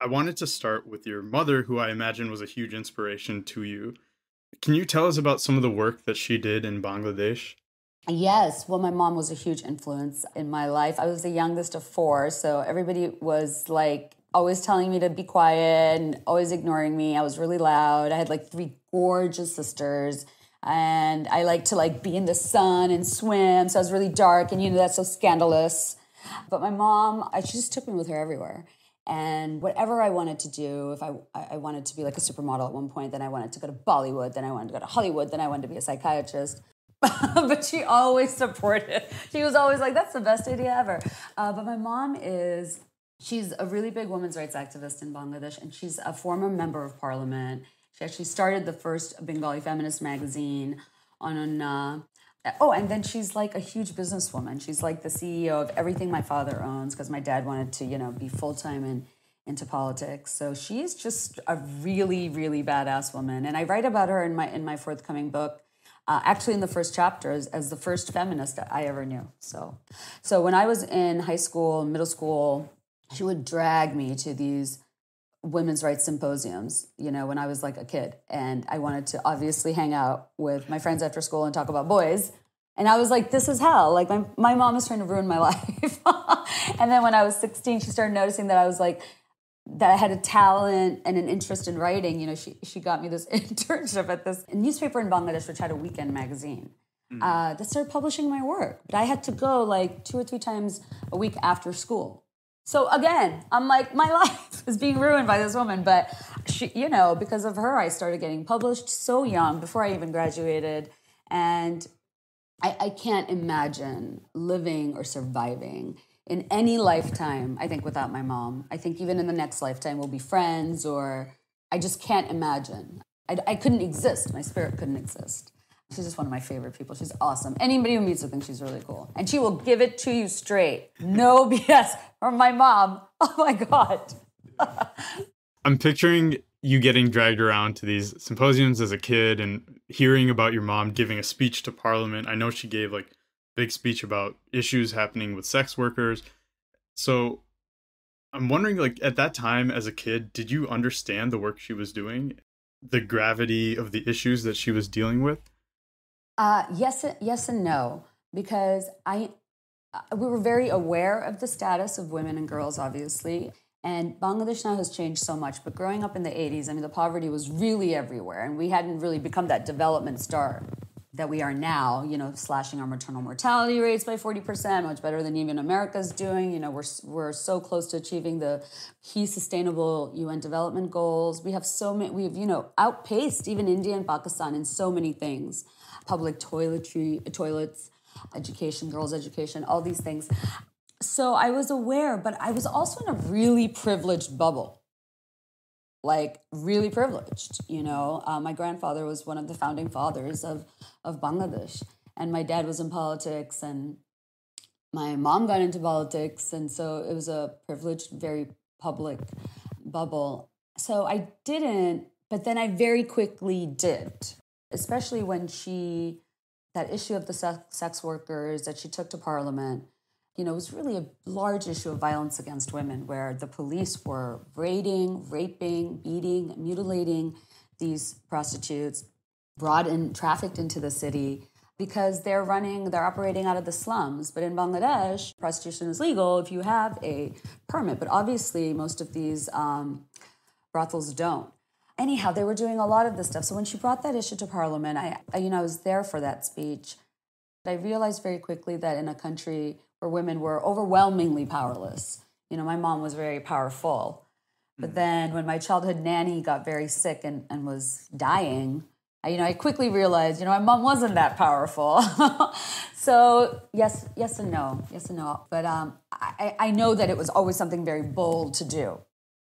I wanted to start with your mother, who I imagine was a huge inspiration to you. Can you tell us about some of the work that she did in Bangladesh? Yes. Well, my mom was a huge influence in my life. I was the youngest of four, so everybody was like always telling me to be quiet and always ignoring me. I was really loud. I had like three gorgeous sisters and I like to like be in the sun and swim. So I was really dark and you know that's so scandalous. But my mom, I, she just took me with her everywhere. And whatever I wanted to do, if I, I wanted to be like a supermodel at one point, then I wanted to go to Bollywood, then I wanted to go to Hollywood, then I wanted to be a psychiatrist. but she always supported. She was always like, "That's the best idea ever." Uh, but my mom is she's a really big women's rights activist in Bangladesh, and she's a former member of parliament. She actually started the first Bengali feminist magazine on. Oh, and then she's like a huge businesswoman. She's like the CEO of everything my father owns because my dad wanted to, you know, be full time and into politics. So she's just a really, really badass woman, and I write about her in my in my forthcoming book uh, actually in the first chapter as, as, the first feminist that I ever knew. So, so when I was in high school, middle school, she would drag me to these women's rights symposiums, you know, when I was like a kid. And I wanted to obviously hang out with my friends after school and talk about boys. And I was like, this is hell. Like, my, my mom is trying to ruin my life. and then when I was 16, she started noticing that I was like that I had a talent and an interest in writing, you know, she, she got me this internship at this newspaper in Bangladesh, which had a weekend magazine. Mm. Uh, that started publishing my work. But I had to go like two or three times a week after school. So again, I'm like, my life is being ruined by this woman. But she, you know, because of her, I started getting published so young before I even graduated. And I, I can't imagine living or surviving in any lifetime, I think, without my mom. I think even in the next lifetime, we'll be friends, or I just can't imagine. I, I couldn't exist. My spirit couldn't exist. She's just one of my favorite people. She's awesome. Anybody who meets her thinks she's really cool. And she will give it to you straight. No BS. Or my mom. Oh my God. I'm picturing you getting dragged around to these symposiums as a kid and hearing about your mom giving a speech to parliament. I know she gave like big speech about issues happening with sex workers. So I'm wondering, like, at that time as a kid, did you understand the work she was doing, the gravity of the issues that she was dealing with? Uh, yes, yes, and no, because I uh, we were very aware of the status of women and girls, obviously. And Bangladesh now has changed so much. But growing up in the 80s, I mean, the poverty was really everywhere, and we hadn't really become that development star that we are now, you know, slashing our maternal mortality rates by 40%, much better than even America's doing. You know, we're, we're so close to achieving the key sustainable UN development goals. We have so many, we've, you know, outpaced even India and Pakistan in so many things public toiletry, toilets, education, girls' education, all these things. So I was aware, but I was also in a really privileged bubble like really privileged. You know, uh, my grandfather was one of the founding fathers of of Bangladesh, and my dad was in politics, and my mom got into politics, and so it was a privileged, very public bubble. So I didn't, but then I very quickly did, especially when she that issue of the sex workers that she took to parliament you know, it was really a large issue of violence against women where the police were raiding, raping, beating, mutilating these prostitutes, brought in, trafficked into the city because they're running, they're operating out of the slums. But in Bangladesh, prostitution is legal if you have a permit. But obviously, most of these um, brothels don't. Anyhow, they were doing a lot of this stuff. So when she brought that issue to parliament, I, I you know, I was there for that speech. I realized very quickly that in a country where women were overwhelmingly powerless. You know, my mom was very powerful. But mm. then when my childhood nanny got very sick and, and was dying, I, you know, I quickly realized, you know, my mom wasn't that powerful. so yes, yes and no, yes and no. But um, I, I know that it was always something very bold to do.